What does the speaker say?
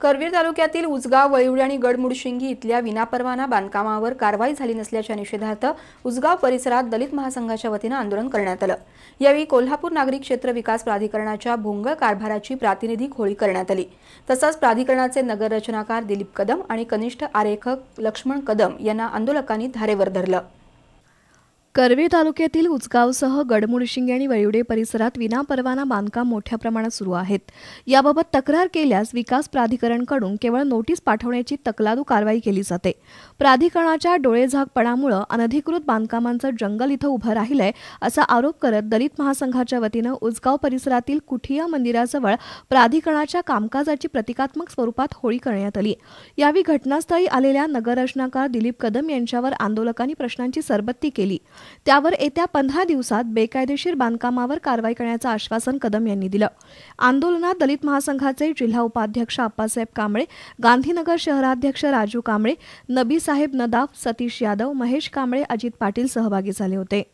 करवीर तालुक्यातील उजगाव वळिवळी आणि गडमुडशिंगी इथल्या विनापरवाना बांधकामावर कारवाई झाली नसल्याच्या निषेधार्थ उजगाव परिसरात दलित महासंघाच्या वतीनं आंदोलन करण्यात आलं. यावेळी कोल्हापूर नागरिक क्षेत्र विकास प्राधिकरणाच्या भोंगळ कारभाराची प्रातिनिधिक होळी करण्यात आली. तसंच प्राधिकरणाचे नगर रचनाकार दिलीप कदम आणि कनिष्ठ आरेखक लक्ष्मण कदम यांना आंदोलकांनी धारेवर धरलं. करवीर तालुक्यातील उचगावसह गडमुडशिंगे आणि वळिवडे परिसरात विनापरवाना बांधकाम मोठ्या प्रमाणात सुरू आहेत. याबाबत तक्रार केल्यास विकास प्राधिकरणकडून केवळ नोटीस पाठवण्याची तकलादू कारवाई केली जाते. प्राधिकरणाच्या डोळेझाकपणामुळे अनधिकृत बांधकामांचं जंगल इथं उभं राहिलंय असा आरोप करत दलित महासंघाच्या वतीनं उचगाव परिसरातील कुठिया मंदिराजवळ प्राधिकरणाच्या कामकाजाची प्रतिकात्मक स्वरूपात होळी करण्यात आली. यावेळी घटनास्थळी आलेल्या नगररचनाकार दिलीप कदम यांच्यावर आंदोलकांनी प्रश्नांची सरबत्ती केली. त्यावर येत्या पंधरा दिवसात बेकायदेशीर बांधकामावर कारवाई करण्याचं आश्वासन कदम यांनी दिलं. आंदोलनात दलित महासंघाचे जिल्हा उपाध्यक्ष आप्पासाहेब कांबळे गांधीनगर शहराध्यक्ष राजू कांबळे नबीसाहेब नदाफ सतीश यादव महेश कांबळे अजित पाटील सहभागी झाले होते.